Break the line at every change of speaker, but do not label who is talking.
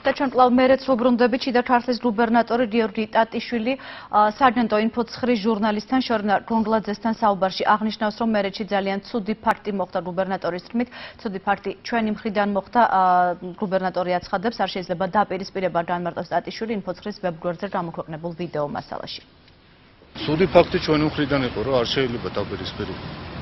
და ჩვენ კლავ მერეც ვუბრუნდებით შიდა ქართლის გუბერნატორი გიორგი ტატიშვილი სარჯანტო ინფო ცხრი ჟურნალისტთან შორნა გონგლაძესთან საუბარში აღნიშნავს რომ მერეთში ძალიან ცუდი ფაქტი მოხდა გუბერნატორის თქმით. ცუდი ფაქტი ჩვენი მხრიდან მოხდა გუბერნატორი აცხადებს არ შეიძლება დაპირისპირება განმარტოს ტატიშვილი ინფო ცხრის ვებგვერდზე გამოქვეყნებულ ვიდეო მასალაში.
ცუდი ფაქტი ჩვენი მხრიდან იყო რომ არ შეიძლება დაპირისპირება.